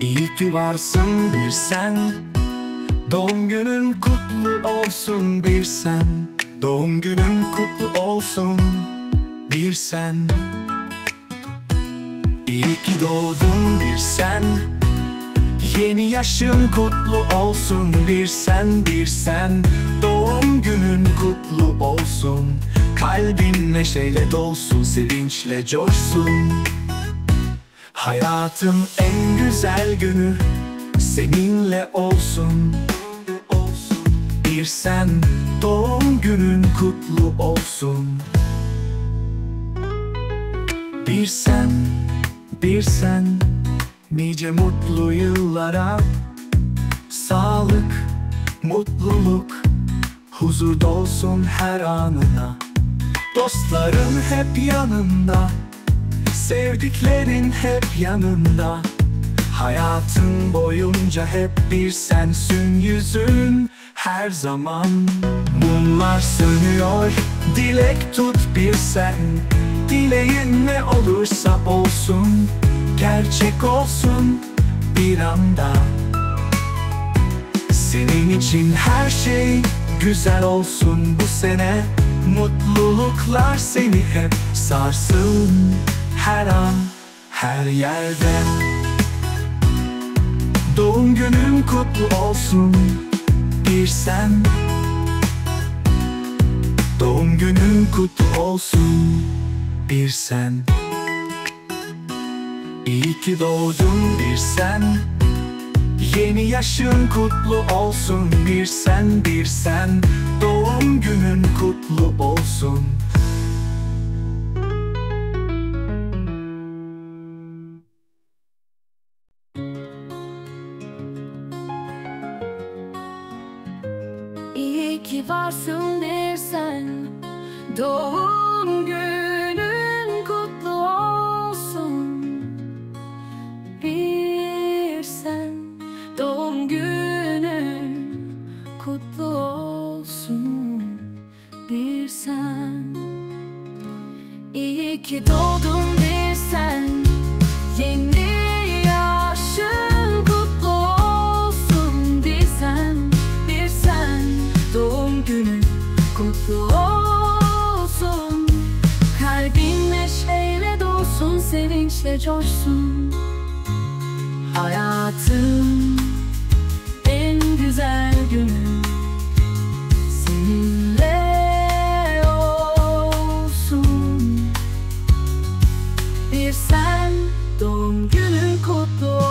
İyi ki varsın bir sen. Doğum günün kutlu olsun bir sen. Doğum günün kutlu olsun bir sen. İyi ki doğdun bir sen. Yeni yaşın kutlu olsun bir sen bir sen. Doğum günün kutlu olsun Kalbin neşeyle dolsun sevinçle coşsun. Hayatın en güzel günü seninle olsun. Bir sen doğum günün kutlu olsun. Bir sen, bir sen Nice mutlu yıllara. Sağlık, mutluluk Huzur dolsun her anına Dostların hep yanında Sevdiklerin hep yanında. Hayatın boyunca hep bir sensin yüzün Her zaman. Mumlar sönüyor Dilek tut bir sen. Dileğin ne olursa olsun Gerçek olsun bir anda. Senin için her şey güzel olsun bu sene Mutluluklar seni hep sarsın her an, her yerde. Doğum günün kutlu olsun bir sen Doğum günün kutlu olsun bir sen İyi ki doğdun bir sen Yeni yaşın kutlu olsun bir sen bir sen. Doğum günün kutlu olsun. İyi ki varsın bir sen Doğum günün sen. İyi ki doğdun bir sen. Yeni yaşın kutlu olsun bir sen bir sen. Doğum günün kutlu olsun. Kalbin neşeyle dolsun sevinçle coşsun. Hayatın sen doğum günün kutlu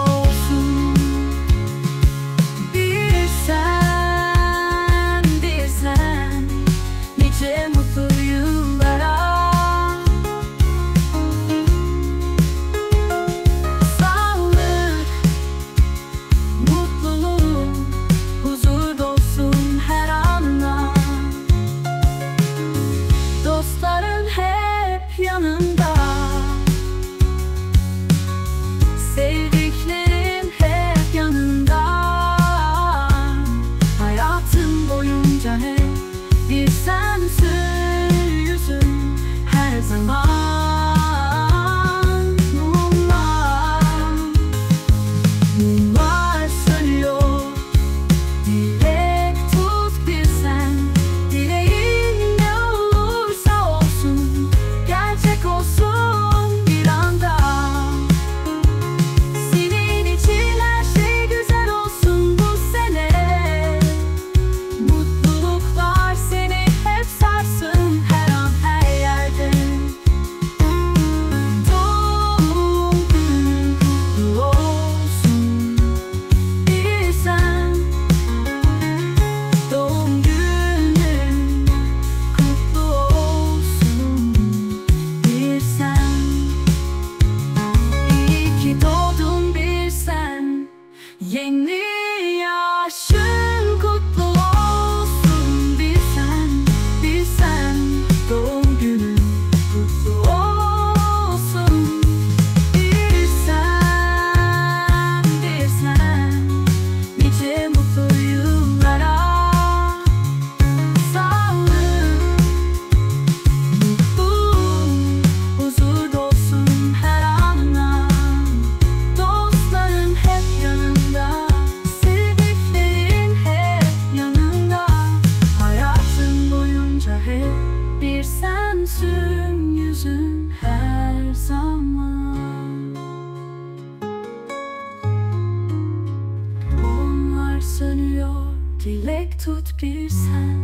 tut bir sen.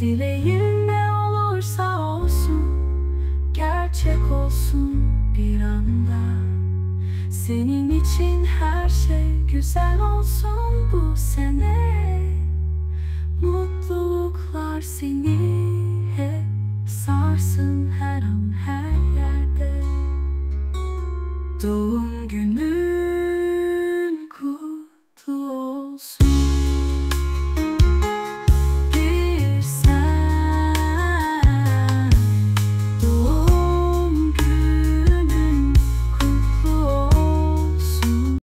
Dileğin ne olursa olsun Gerçek olsun bir anda. Senin için her şey güzel olsun bu sene. Mutluluklar seni